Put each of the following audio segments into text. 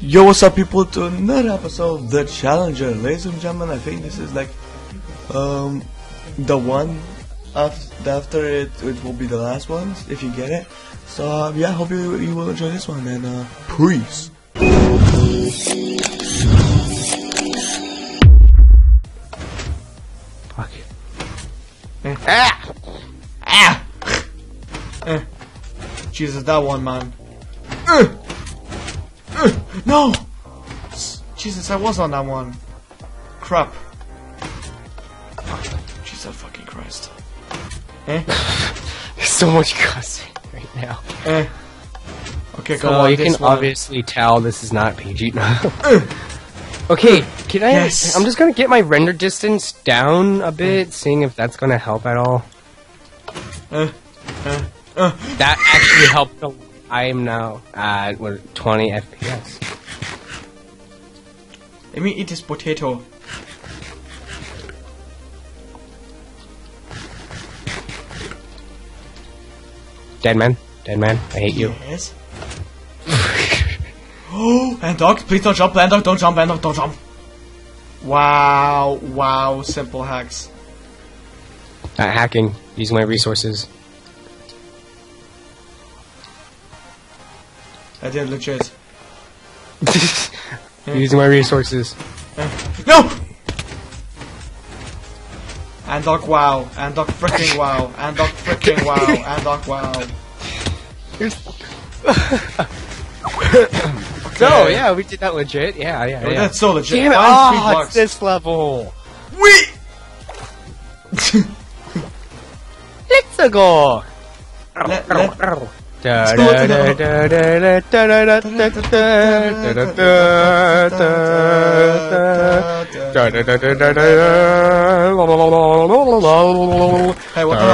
Yo, what's up, people? To another episode of The Challenger. Ladies and gentlemen, I think this is like um the one after, after it, it will be the last one if you get it. So uh, yeah, I hope you you will enjoy this one and uh, peace. Fuck. Ah! Ah! Eh. Jesus, that one, man. Uh. Uh. No! Jesus, I was on that one. Crap. Jesus fucking Christ. Eh? There's so much cussing right now. Eh. Okay, So come on. you can one. obviously tell this is not PG. okay, can I? Yes. I'm just gonna get my render distance down a bit, seeing if that's gonna help at all. Eh. Eh. Uh. That actually helped. a- I am now at what 20 FPS. Let me eat this potato. Dead man, dead man. I hate you. Yes. oh, Antdog, please don't jump, Antdog, don't jump, Antdog, don't jump. Wow, wow, simple hacks. Not hacking. Using my resources. I did legit. Using my resources. No! Antdog wow, Antdog freaking wow, Antdog freaking wow, Antdog wow. So yeah, we did that legit. Yeah, yeah, Oh, yeah. That's so legit. Damn it! Find Oh, it's this level. We. Let's go. Let- let- Hey, what the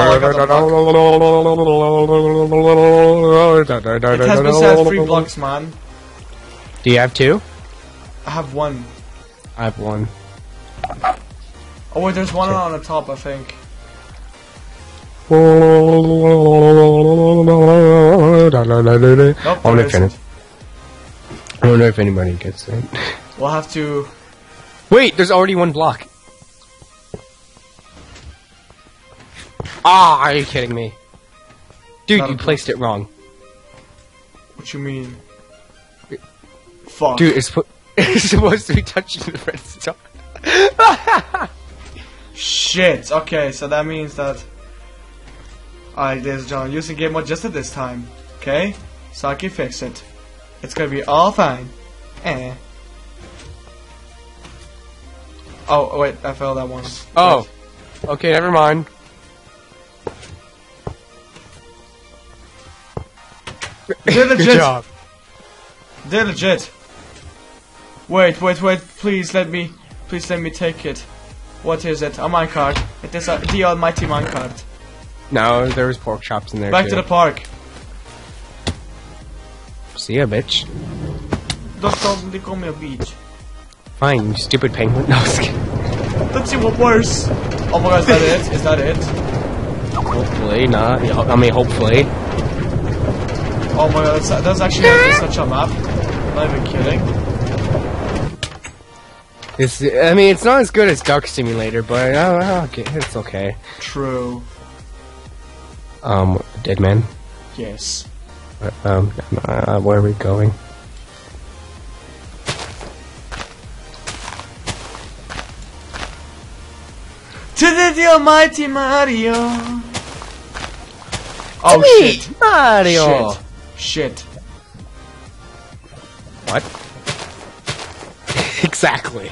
Tesla three blocks, man. Do you have two? I have one. I have one. Oh wait, there's one on the top, I think. Nope, I Nope, wonder there if any, isn't. I wonder if anybody gets it. We'll have to. Wait, there's already one block. Ah, are you kidding me? Dude, Not you placed it wrong. What you mean? Fuck. Dude, it's, pu- it's supposed to be touching the red star. Shit. Okay, so that means that. Alright, ladies and gentlemen, using game mode just at this time. Okay? So I can fix it. It's gonna be all fine. Eh. Oh, wait, I failed that one. Oh, okay, never mind. They're legit. Good job. They're legit. Wait, wait, wait, please let me, please let me take it. What is it? A minecart. It is a, the almighty minecart. No, there was pork chops in there Back too. to the park. See ya, bitch. Don't totally call me a beach. Fine, you stupid penguin. No, I was kidding. Let's see what worse. Oh my god, is that it? Is that it? hopefully not. I mean, hopefully. Oh my god, that's, that's actually such a map. Not even kidding. It's. I mean, it's not as good as Duck Simulator, but uh, okay, it's okay. True. Um, dead man. Yes. Uh, Um, uh, where are we going? To the, the almighty Mario. Oh shit. Mario. Shit. Shit. What? exactly.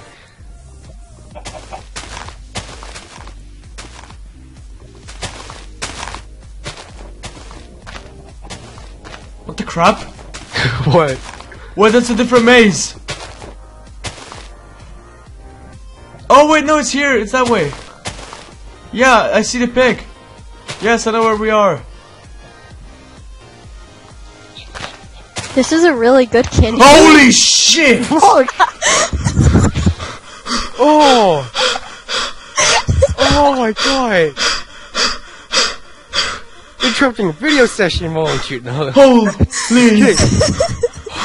Crap? what? Wait, that's a different maze. Oh wait, no, it's here. It's that way. Yeah, I see the pig. Yes, I know where we are. This is a really good candy. Holy shit! Oh! Oh. oh my god! Interrupting a video session while I'm shooting. Holy!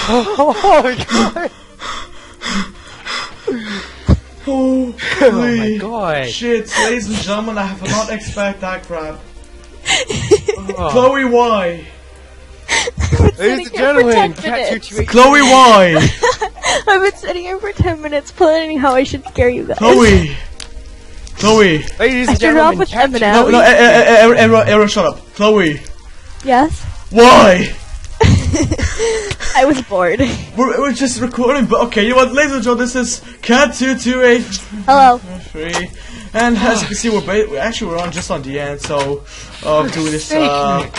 Oh, oh my god! Holy Oh my god! shit, ladies and gentlemen, I have not expect that crap. Oh. Chloe, why? Ladies and gentlemen, 10 Cat minutes. 228. Chloe, why? I've been sitting here for 10 minutes planning how I should scare you guys. Chloe. Chloe. Ladies I and started off gentlemen, with Cat Eminem. No, no, Aaron, Aaron, Aaron, shut up. Chloe, Yes? why? I was bored. We're, we're just recording, but okay, you know what, ladies and gentlemen, this is Cat228. Hello. Three. And as you can see, we're, ba- we actually we're on just on the end, so uh, doing this uh,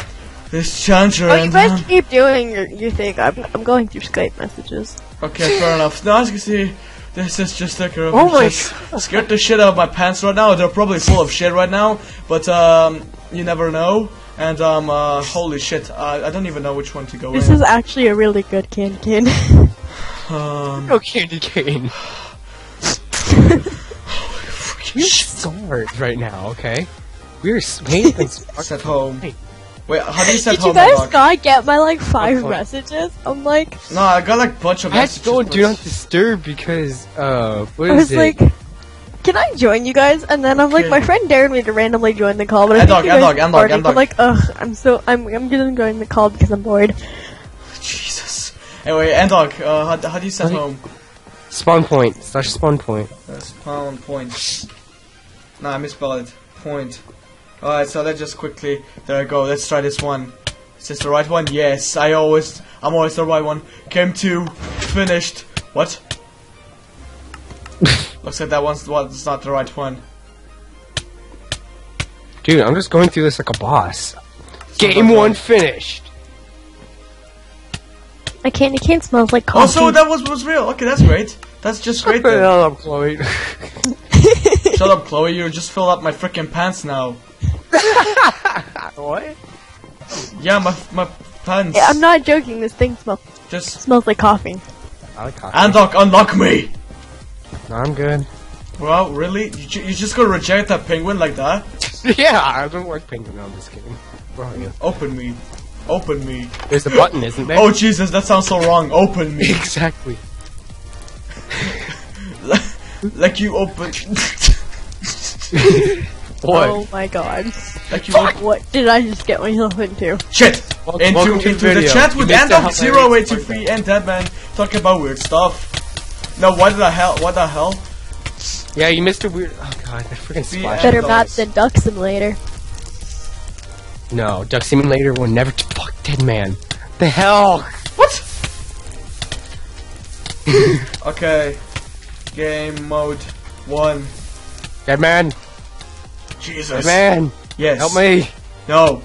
this challenger. Oh, you and, guys um, keep doing your, your thing. I'm, I'm going through Skype messages. okay, fair enough. Now as you can see, this is just like a Oh my just scared the shit out of my pants right now. They're probably full of shit right now, but um, you never know. And um, uh, holy shit, I, I don't even know which one to go This in. is actually a really good can can. um, No candy cane. You're scarred right now, okay? We're made and set home. Hey. Wait, how do you set Did you guys Mark? not get my like five messages? I'm like, No, I got like a bunch of I had messages. to go and do not disturb because, uh, what I is was it? like, can I join you guys? And then I'm like, Okay. my friend dared me to randomly join the call, but I End think you end guys dog, are Antdog, end dog. I'm like, ugh, I'm so I'm I'm gonna join the call because I'm bored. Jesus. Anyway, Antdog, uh, how, how do you set Okay. home? spawn point, slash spawn point. Uh, spawn point. Nah, I misspelled it. Point. Alright, so let's just quickly. There I go. Let's try this one. Is this the right one? Yes. I always. I'm always the right one. Came to. Finished. What? Looks like that one's was not the right one. Dude, I'm just going through this like a boss. Sounds Game one one. finished. My candy cane smells like oh, coffee. Also, that was was real. Okay, that's great. That's just great. Shut up, Chloe. Shut up, Chloe. You just filled up my freaking pants now. what? Yeah, my my pants. Yeah, I'm not joking. This thing smells Just smells like coffee. I like coffee. Antdog, unlock me. No, I'm good. Well, really? You, ju- you just gonna reject that penguin like that? yeah, I don't like penguin. No, I'm just kidding. Where are you? Open me. Open me. There's a button, isn't there? Oh Jesus, that sounds so wrong. Open me. exactly. like you open. What? Oh my god. like you open. What did I just get myself into? Shit. Welcome- into welcome into the the, chat with missed Antdog the hilarious zero eight two part. and Deadman talking about weird stuff. No, what the hell? What the hell? Yeah, you missed a weird. Oh god, that freaking See, splash. Better dogs. map than Duck Simulator. No, Duck Simulator will never. T- fuck, dead man. The hell? What? okay. Game mode one. Dead man. Jesus. Dead man. Yes. Help me. No.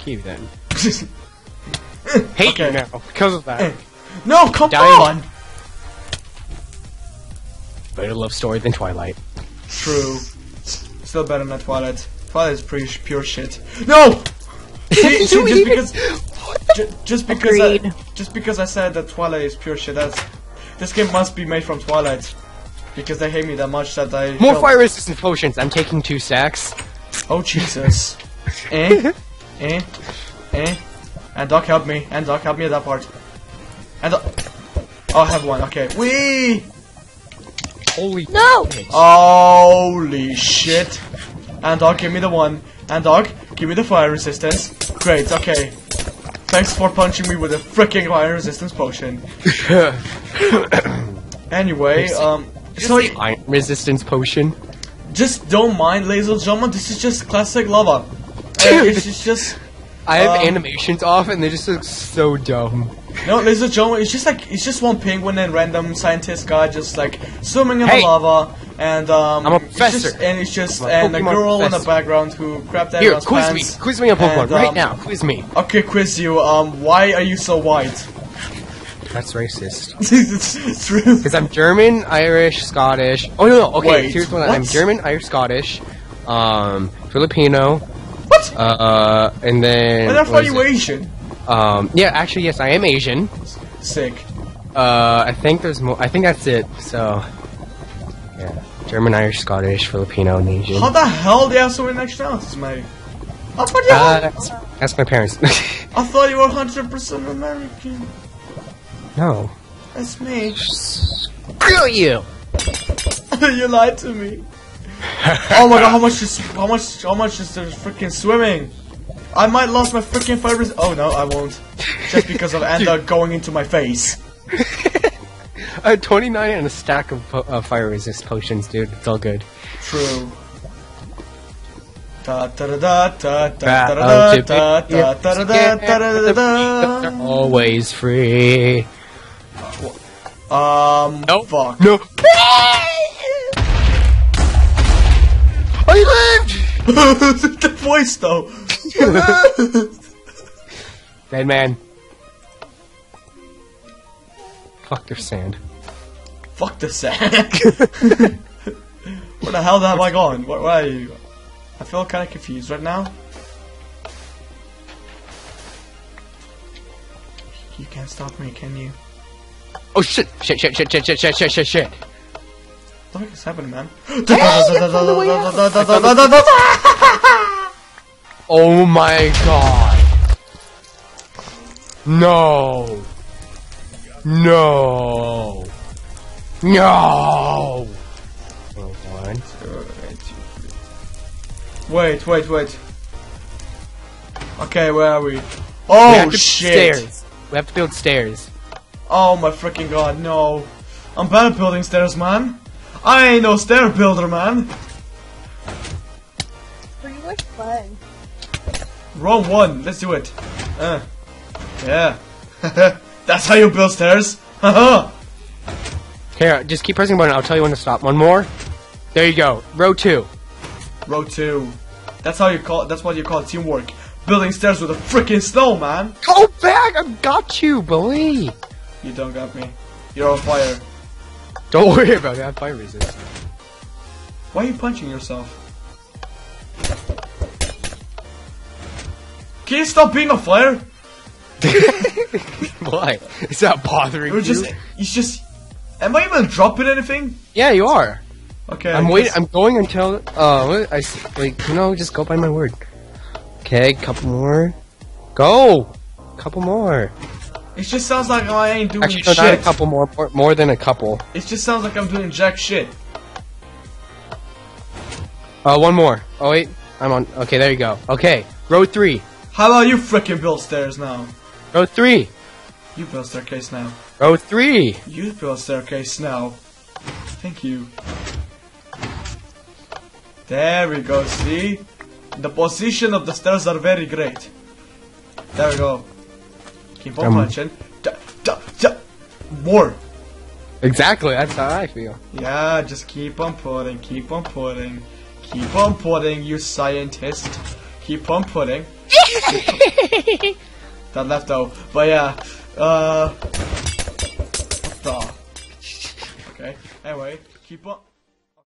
Keep then. Hate Okay. you now because of that. no, come Dying. on. Better love story than Twilight. True. Still better than Twilight. Twilight is pretty sh- pure shit. No. See, see, just because, ju- just because, I, just because I said that Twilight is pure shit, that's this game must be made from Twilight. Because they hate me that much that I. More felt- fire resistant potions. I'm taking two stacks. Oh Jesus. eh, eh, eh. Antdog help me. Antdog help me at that part. Antdog. Oh, I have one. Okay. Wee. Holy No! bitch. Holy shit. Antdog, give me the one. Antdog, give me the fire resistance. Great, okay. Thanks for punching me with a freaking fire resistance potion. Anyway, um, so y- Iron resistance potion. just don't mind, ladies and gentlemen, this is just classic lava. Uh, Dude. it's just, just, I have Um, animations off and they just look so dumb. no, ladies and gentlemen, it's just like, it's just one penguin and random scientist guy just like swimming in Hey. the lava. And, um, I'm a it's just- professor. and it's just, a and a girl in the background who crapped Here, everyone's quiz pants. me. Quiz me on Pokemon and, right um, now. Quiz me. Okay, quiz you. Um, why are you so white? That's racist. it's true. Because I'm German, Irish, Scottish. Oh no, no. Okay, Wait, here's one. I'm? German, Irish, Scottish, um, Filipino, What? uh, and then. and I what thought you were? Asian. Um, yeah, actually, yes, I am Asian. Sick. Uh, I think there's more. I think that's it. So, yeah, German, Irish, Scottish, Filipino, and Asian. How the hell do you have so many nationalities, mate? I thought you Uh, that's, that's my parents. I thought you were 100% American. No. That's me. Screw you! you lied to me. oh my god, how much is how much how much is there freaking swimming? I might lose my freaking fire resist. Oh no, I won't. Just because of Enda going into my face. I had 29 and a stack of po- uh, fire resist potions, dude. It's all good. True. Da da da da da da Battle da to da pick da your da da da da da da They're da always free. Um, Nope. fuck. No. I lived! the voice though. Dead man. Fuck your sand. Fuck the sand. Where the hell have I gone? Where, where are you? I feel kind of confused right now. You can't stop me, can you? Oh shit! Shit! Shit! Shit! Shit! Shit! Shit! Shit! Shit! Shit! What the heck is happening, man? Oh my god! No! No! No! Wait, wait, wait. Okay, where are we? we Oh build shit! Stairs. We have to build stairs. Oh my freaking god, no. I'm bad at building stairs, man. I ain't no stair builder, man. Pretty much fun. Row one, let's do it. Uh, yeah. That's how you build stairs. Haha. Here, just keep pressing the button. I'll tell you when to stop. One more. There you go. Row two. Row two. That's how you call. That's what you call teamwork. Building stairs with a freaking snow, man. Go back! I've got you, boy! You don't got me. You're on fire. Don't worry about it. I have fire resist. Why are you punching yourself? Can you stop being on fire? Why? Is that bothering you? just. You just. Am I even dropping anything? Yeah, you are. Okay. I'm waiting. I'm going until. Uh, what? I like. You know, just go by my word. Okay, couple more. Go. Couple more. It just sounds like oh, I ain't doing Actually, shit. not a couple more. More, more than a couple. It just sounds like I'm doing jack shit. Uh, one more. Oh wait, I'm on. Okay, there you go. Okay, row three. How about you frickin' build stairs now? Row three. You build staircase now. Row three. You build staircase now. Thank you. There we go, see? The position of the stairs are very great. There we go. Keep on Um. punching. Da, da, da. More. Exactly. That's how I feel. Yeah, just keep on putting, keep on putting, keep on putting, you scientist. Keep on putting. that left though, but yeah, uh? Okay. Anyway, keep on.